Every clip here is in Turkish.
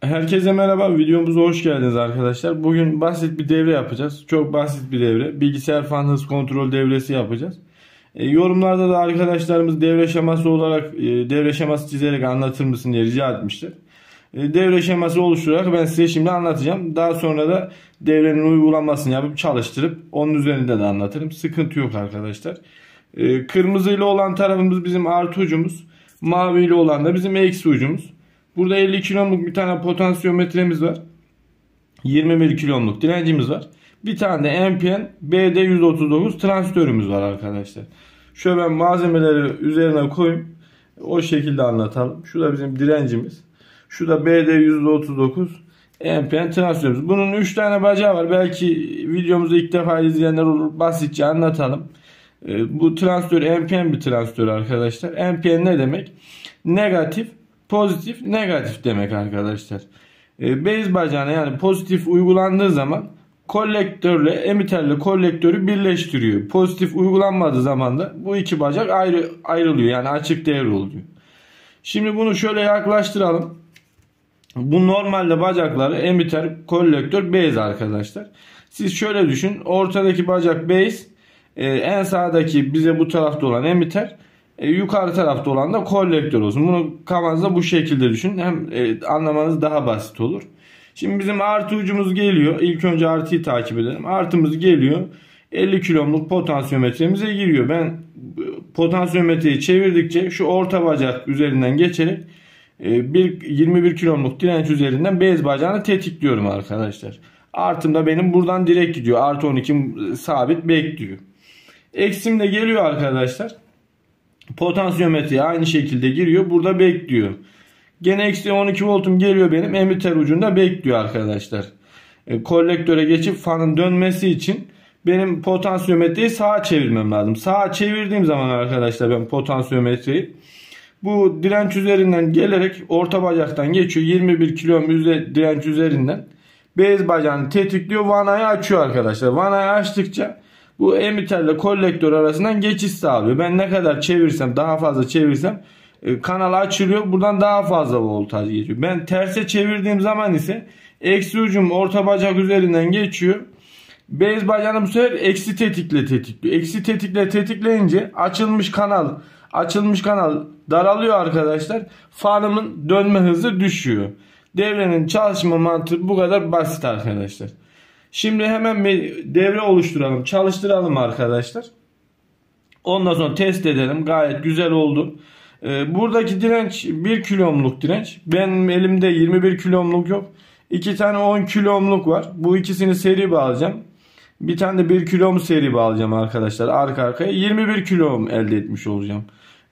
Herkese merhaba, videomuza hoş geldiniz arkadaşlar. Bugün basit bir devre yapacağız. Çok basit bir devre. Bilgisayar fan hız kontrol devresi yapacağız. E, yorumlarda da arkadaşlarımız devre şeması olarak e, devre şeması çizerek anlatır mısın diye rica etmişler. E, devre şeması oluşturarak ben size şimdi anlatacağım. Daha sonra da devrenin uygulamasını yapıp çalıştırıp onun üzerinde de anlatırım. Sıkıntı yok arkadaşlar. E, kırmızı ile olan tarafımız bizim artı ucumuz. Mavi ile olan da bizim eksi ucumuz. Burada 50 kilomluk bir tane potansiyometremiz var. 21 kilomluk direncimiz var. Bir tane de NPN BD139 transistörümüz var arkadaşlar. Şöyle ben malzemeleri üzerine koyayım. O şekilde anlatalım. Şu da bizim direncimiz. Şu da BD139 NPN transistörümüz. Bunun 3 tane bacağı var. Belki videomuzu ilk defa izleyenler olur. Basitçe anlatalım. Ee, bu transistör NPN bir transistör arkadaşlar. NPN ne demek? Negatif pozitif negatif demek arkadaşlar. E, base bacağına yani pozitif uygulandığı zaman kolektörle emiterle kolektörü birleştiriyor. Pozitif uygulanmadığı zaman da bu iki bacak ayrı ayrılıyor. Yani açık devre oluyor. Şimdi bunu şöyle yaklaştıralım. Bu normalde bacakları emiter, kolektör, base arkadaşlar. Siz şöyle düşün. Ortadaki bacak base, en sağdaki bize bu tarafta olan emiter, e, yukarı tarafta olan da kolektör olsun. Bunu kafanızda bu şekilde düşünün. Hem e, anlamanız daha basit olur. Şimdi bizim artı ucumuz geliyor. İlk önce artıyı takip edelim. Artımız geliyor. 50 kilomluk potansiyometremize giriyor. Ben potansiyometreyi çevirdikçe şu orta bacak üzerinden geçerek e, bir 21 kilomluk direnç üzerinden bez bacağını tetikliyorum arkadaşlar. Artım da benim buradan direkt gidiyor. Artı 12 sabit bekliyor. Eksim de geliyor arkadaşlar. Potansiyometreye aynı şekilde giriyor. Burada bekliyor. Gene eksi 12 voltum geliyor benim emiter ucunda bekliyor arkadaşlar. E, kolektöre geçip fanın dönmesi için benim potansiyometreyi sağa çevirmem lazım. Sağa çevirdiğim zaman arkadaşlar ben potansiyometreyi bu direnç üzerinden gelerek orta bacaktan geçiyor. 21 kilom üze, direnç üzerinden bez bacağını tetikliyor. Vanayı açıyor arkadaşlar. Vanayı açtıkça bu emiterle kolektör arasından geçiş sağlıyor. Ben ne kadar çevirsem daha fazla çevirsem e, kanal açılıyor. Buradan daha fazla voltaj geçiyor. Ben terse çevirdiğim zaman ise eksi ucum orta bacak üzerinden geçiyor. Bez bacağını bu sefer eksi tetikle tetikliyor. Eksi tetikle tetikleyince açılmış kanal açılmış kanal daralıyor arkadaşlar. Fanımın dönme hızı düşüyor. Devrenin çalışma mantığı bu kadar basit arkadaşlar. Şimdi hemen devre oluşturalım. Çalıştıralım arkadaşlar. Ondan sonra test edelim. Gayet güzel oldu. Ee, buradaki direnç 1 kilomluk direnç. Benim elimde 21 kilomluk yok. 2 tane 10 kilomluk var. Bu ikisini seri bağlayacağım. Bir tane de 1 kilom seri bağlayacağım arkadaşlar. Arka arkaya 21 kilom elde etmiş olacağım.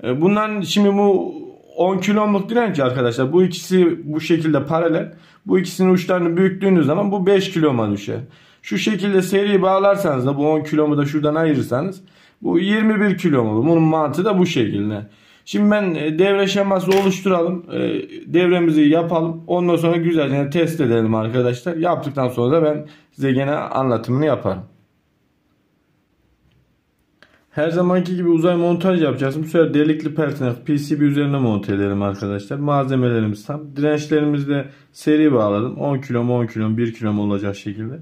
Ee, bundan şimdi bu 10 kilomluk direnç arkadaşlar. Bu ikisi bu şekilde paralel. Bu ikisinin uçlarını büyüttüğünüz zaman bu 5 kiloma düşer. Şu şekilde seri bağlarsanız da bu 10 kilomu da şuradan ayırırsanız bu 21 kilom olur. Bunun mantığı da bu şekilde. Şimdi ben e, devre şeması oluşturalım. E, devremizi yapalım. Ondan sonra güzelce test edelim arkadaşlar. Yaptıktan sonra da ben size gene anlatımını yaparım. Her zamanki gibi uzay montaj yapacağız. Bu sefer delikli pertinak PCB üzerine monte edelim arkadaşlar. Malzemelerimiz tam. Dirençlerimizi de seri bağladım. 10 kilo 10 kilo 1 kilo olacak şekilde.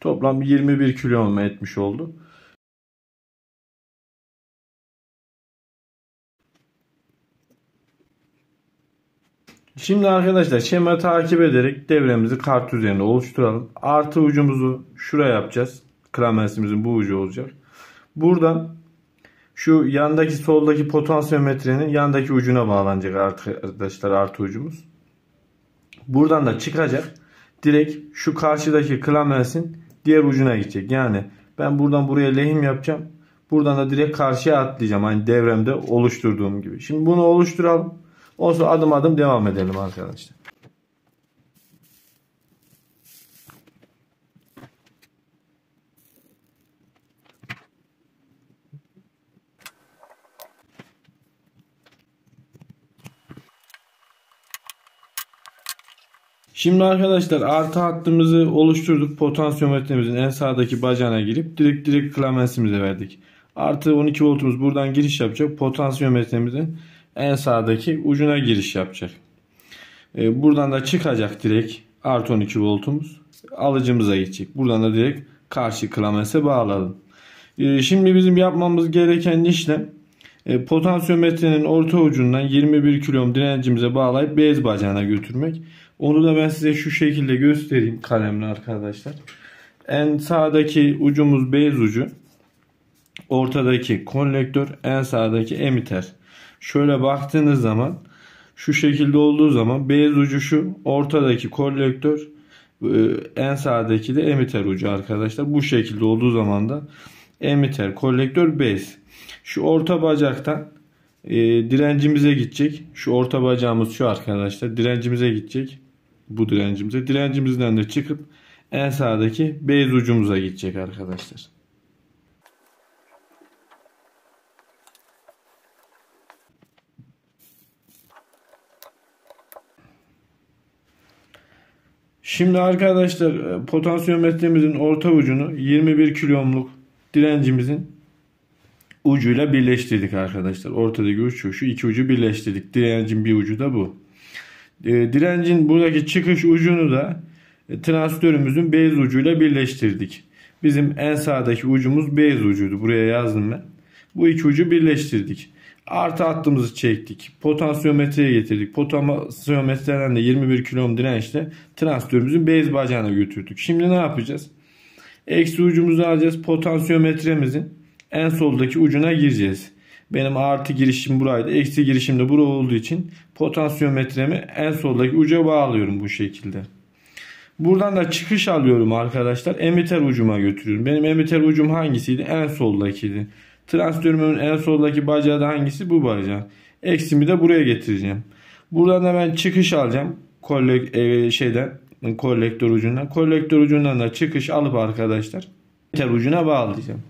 Toplam 21 kilo etmiş oldu. Şimdi arkadaşlar şema takip ederek devremizi kart üzerinde oluşturalım. Artı ucumuzu şuraya yapacağız. Klamesimizin bu ucu olacak. Buradan şu yandaki soldaki potansiyometrenin yandaki ucuna bağlanacak arkadaşlar artı ucumuz. Buradan da çıkacak. Direkt şu karşıdaki klamesin diğer ucuna gidecek. Yani ben buradan buraya lehim yapacağım. Buradan da direkt karşıya atlayacağım. Hani devremde oluşturduğum gibi. Şimdi bunu oluşturalım. Olsa adım adım devam edelim arkadaşlar. Şimdi arkadaşlar artı hattımızı oluşturduk. Potansiyometremizin en sağdaki bacağına girip direkt direkt klamensimize verdik. Artı 12 voltumuz buradan giriş yapacak. Potansiyometremizin en sağdaki ucuna giriş yapacak. E, buradan da çıkacak direkt artı 12 voltumuz alıcımıza gidecek. Buradan da direkt karşı klamese bağladım. E, şimdi bizim yapmamız gereken işlem potansiyometrenin orta ucundan 21 kilom direncimize bağlayıp bez bacağına götürmek. Onu da ben size şu şekilde göstereyim kalemle arkadaşlar. En sağdaki ucumuz beyaz ucu. Ortadaki kolektör, en sağdaki emiter. Şöyle baktığınız zaman şu şekilde olduğu zaman beyaz ucu şu, ortadaki kolektör, e, en sağdaki de emiter ucu arkadaşlar. Bu şekilde olduğu zaman da emiter, kolektör, bez. Şu orta bacaktan e, direncimize gidecek. Şu orta bacağımız şu arkadaşlar. Direncimize gidecek. Bu direncimize. Direncimizden de çıkıp en sağdaki beyaz ucumuza gidecek arkadaşlar. Şimdi arkadaşlar e, potansiyometremizin orta ucunu 21 kilomluk direncimizin ucuyla birleştirdik arkadaşlar. Ortadaki uç şu iki ucu birleştirdik. Direncin bir ucu da bu. E, direncin buradaki çıkış ucunu da e, transistörümüzün beyaz ucuyla birleştirdik. Bizim en sağdaki ucumuz beyaz ucuydu. Buraya yazdım ben. Bu iki ucu birleştirdik. Artı hattımızı çektik. Potansiyometreye getirdik. Potansiyometreden de 21 kilo dirençle transistörümüzün beyaz bacağına götürdük. Şimdi ne yapacağız? Eksi ucumuzu alacağız. Potansiyometremizin en soldaki ucuna gireceğiz. Benim artı girişim buraydı. Eksi girişim de bura olduğu için potansiyometremi en soldaki uca bağlıyorum bu şekilde. Buradan da çıkış alıyorum arkadaşlar. Emiter ucuma götürüyorum. Benim emiter ucum hangisiydi? En soldakiydi. Transistörümün en soldaki bacağı da hangisi? Bu bacağı. Eksimi de buraya getireceğim. Buradan da ben çıkış alacağım. Kollek, e, şeyden kolektör ucundan. Kolektör ucundan da çıkış alıp arkadaşlar emiter ucuna bağlayacağım.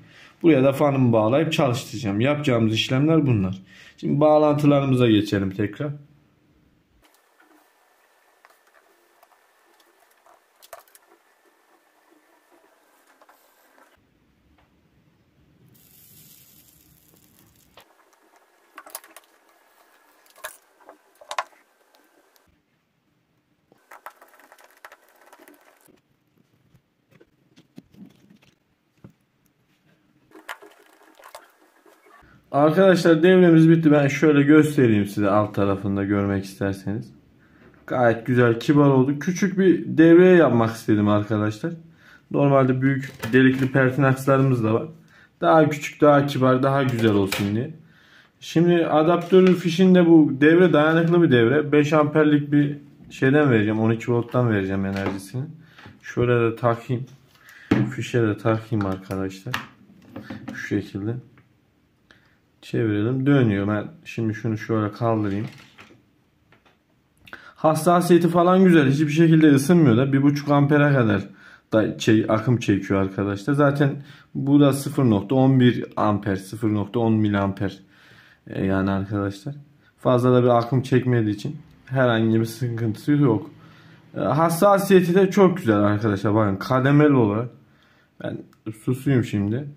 Buraya da fanımı bağlayıp çalıştıracağım. Yapacağımız işlemler bunlar. Şimdi bağlantılarımıza geçelim tekrar. Arkadaşlar devremiz bitti. Ben şöyle göstereyim size alt tarafında görmek isterseniz. Gayet güzel, kibar oldu. Küçük bir devreye yapmak istedim arkadaşlar. Normalde büyük delikli pertinakslarımız da var. Daha küçük, daha kibar, daha güzel olsun diye. Şimdi adaptörün fişinde bu devre dayanıklı bir devre. 5 amperlik bir şeyden vereceğim. 12 volttan vereceğim enerjisini. Şöyle de takayım. Fişe de takayım arkadaşlar. Şu şekilde. Çevirelim. Dönüyor. Ben şimdi şunu şöyle kaldırayım. Hassasiyeti falan güzel. Hiçbir şekilde ısınmıyor da. 1.5 ampere kadar da şey, akım çekiyor arkadaşlar. Zaten bu da 0.11 amper, 0.10 miliamper e, yani arkadaşlar. Fazla da bir akım çekmediği için herhangi bir sıkıntısı yok. E, hassasiyeti de çok güzel arkadaşlar. Bakın kademeli olarak. Ben susuyum şimdi.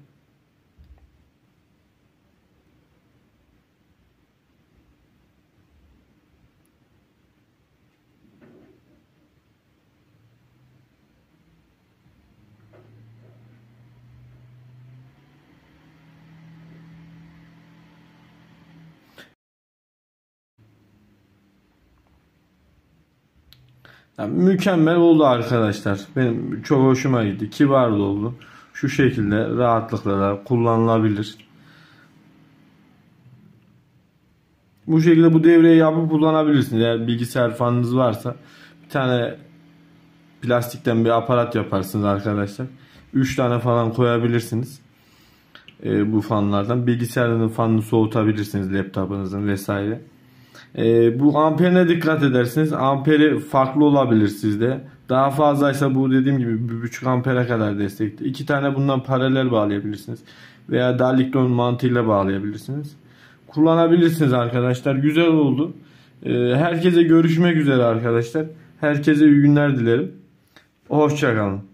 Yani mükemmel oldu arkadaşlar. Benim çok hoşuma gitti. Kibar da oldu. Şu şekilde rahatlıkla da kullanılabilir. Bu şekilde bu devreyi yapıp kullanabilirsiniz. Eğer bilgisayar fanınız varsa bir tane plastikten bir aparat yaparsınız arkadaşlar. 3 tane falan koyabilirsiniz. E, bu fanlardan. Bilgisayarın fanını soğutabilirsiniz laptopunuzun vesaire. E, bu amperine dikkat edersiniz. Amperi farklı olabilir sizde. Daha fazlaysa bu dediğim gibi 1.5 ampere kadar destekli. İki tane bundan paralel bağlayabilirsiniz. Veya Dalikton mantığıyla bağlayabilirsiniz. Kullanabilirsiniz arkadaşlar. Güzel oldu. E, herkese görüşmek üzere arkadaşlar. Herkese iyi günler dilerim. Hoşçakalın.